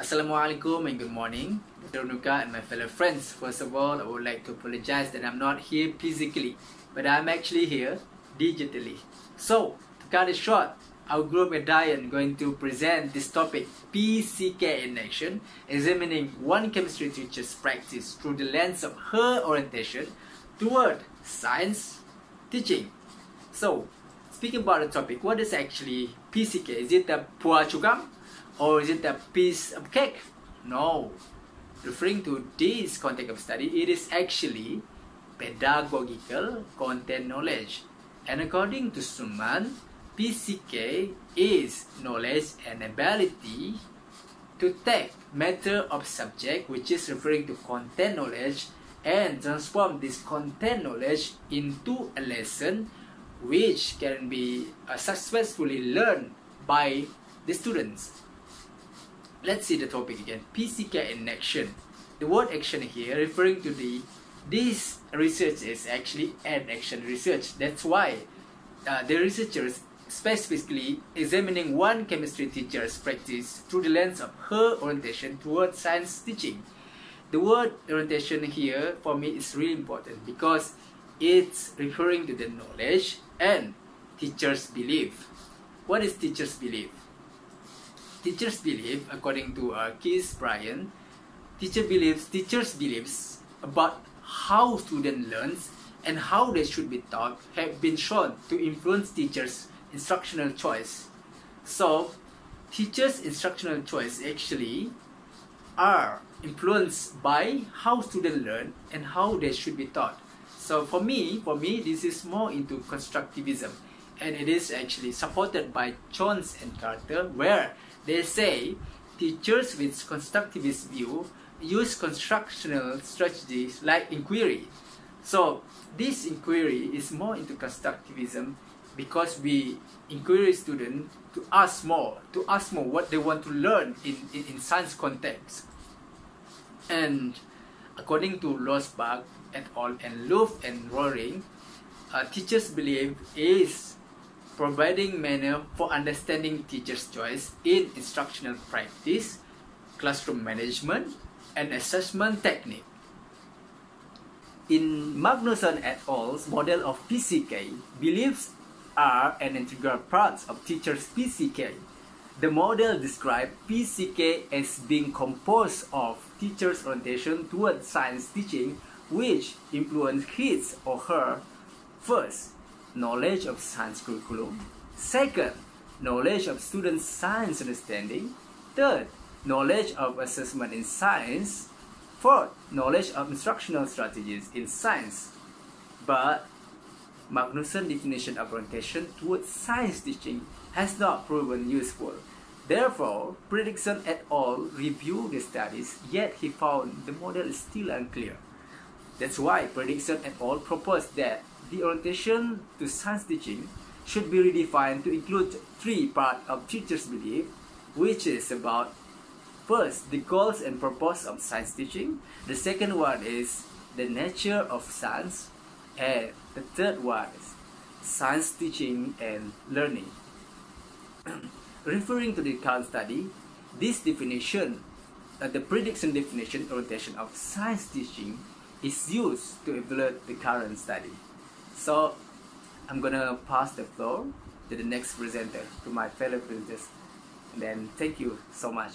Assalamualaikum and good morning, Dr. Nuka and my fellow friends. First of all, I would like to apologize that I'm not here physically, but I'm actually here digitally. So, to cut it short, our group at Diane going to present this topic, PCK in action, examining one chemistry teacher's practice through the lens of her orientation toward science teaching. So, speaking about the topic, what is actually PCK? Is it a puah cukam? Or is it a piece of cake? No. Referring to this context of study, it is actually pedagogical content knowledge. And according to Shulman, PCK is knowledge and ability to take matter of subject, which is referring to content knowledge, and transform this content knowledge into a lesson which can be uh, successfully learned by the students let's see the topic again. PCK in action. The word action here referring to the this research is actually an action research. That's why uh, the researchers specifically examining one chemistry teacher's practice through the lens of her orientation towards science teaching. The word orientation here for me is really important because it's referring to the knowledge and teacher's belief. What is teacher's belief teachers believe, according to uh, Keith Bryan, teacher believes teachers beliefs about how student learns and how they should be taught have been shown to influence teachers' instructional choice. So, teachers' instructional choice actually are influenced by how students learn and how they should be taught. So for me, for me, this is more into constructivism, and it is actually supported by Jones and Carter, where they say teachers with constructivist view use constructional strategies like inquiry. So this inquiry is more into constructivism because we encourage students to ask more, to ask more what they want to learn in, in, in science context. And according to Rosbach et al. and Luft and Roehrig, uh, teachers believe is providing manner for understanding teacher's choice in instructional practice, classroom management, and assessment technique. In Magnusson et al.'s model of PCK, beliefs are an integral part of teacher's PCK. The model describes PCK as being composed of teacher's orientation towards science teaching which influence his or her first knowledge of science curriculum. Second, knowledge of student science understanding. Third, knowledge of assessment in science. Fourth, knowledge of instructional strategies in science. But Magnusson definition of orientation towards science teaching has not proven useful. Therefore, Friedrichsen et al. reviewed the studies, yet he found the model is still unclear. That's why Friedrichsen et al. proposed that the orientation to science teaching should be redefined to include three parts of teacher's belief, which is about first the goals and purpose of science teaching. The second one is the nature of science, and the third one is science teaching and learning. Referring to the current study, this definition, uh, the prediction definition orientation of science teaching is used to evaluate the current study. So I'm gonna pass the floor to the next presenter, to my fellow presenters. And then thank you so much.